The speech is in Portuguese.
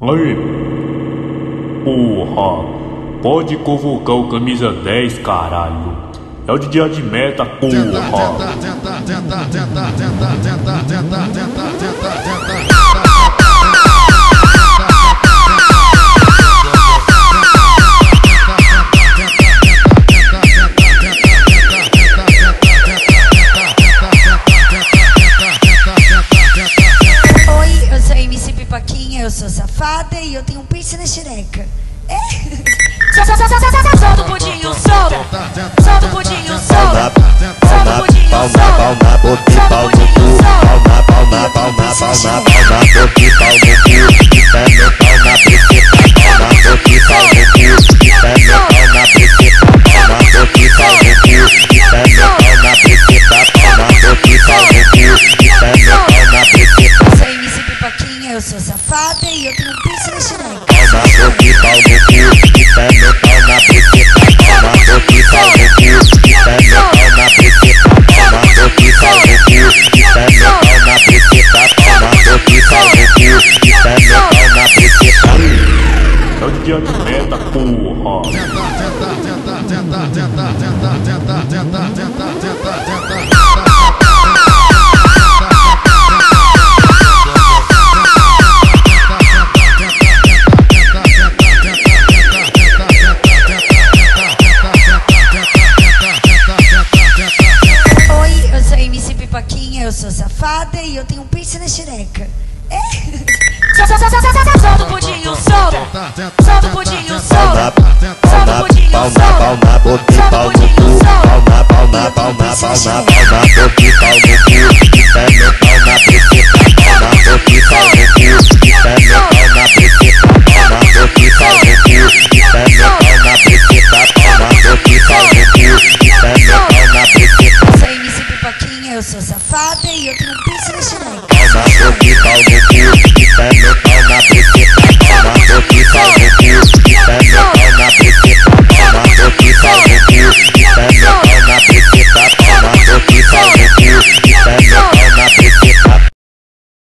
Aí! Porra! Pode convocar o camisa 10, caralho! É o de dia de meta, porra! eu sou safada e eu tenho um pince na xereca. É? Solta o pudinho, solta! Solta o pudinho, solta! dia de meta, porra. Tenta, tenta, tenta, tenta, tenta, tenta. eu sou safada e eu tenho um pince na xereca. É? Solta o pudinho, solta. Solta o pudinho, solta. Solta o pudinho, solta. Solta o pudinho, solta. Solta o pudinho, solta. eu sou safada e eu tenho um piso na xereca.